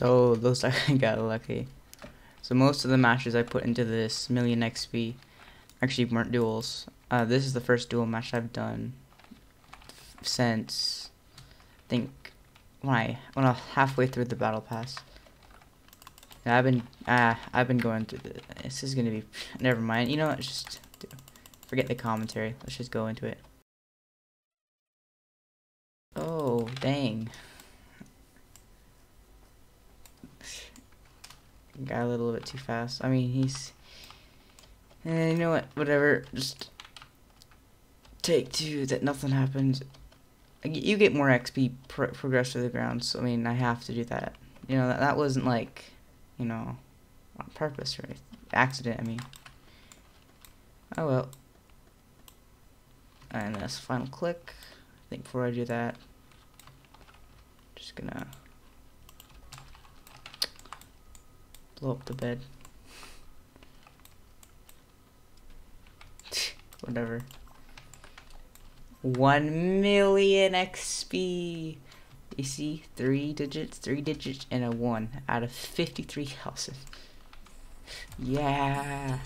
Oh, those I got lucky. So most of the matches I put into this million XP actually weren't duels. Uh, this is the first duel match I've done since I think when I when I was halfway through the battle pass. Yeah, I've been uh, I've been going through the. This is gonna be never mind. You know what? Just forget the commentary. Let's just go into it. Oh dang. Got a little bit too fast. I mean, he's. Eh, you know what? Whatever. Just take two. That nothing happens. You get more XP pro progress to the ground. So I mean, I have to do that. You know that that wasn't like, you know, on purpose or accident. I mean. Oh well. And this final click. I think before I do that, just gonna blow up the bed. Whatever. One million XP. You see, three digits, three digits, and a one out of 53,000. Yeah.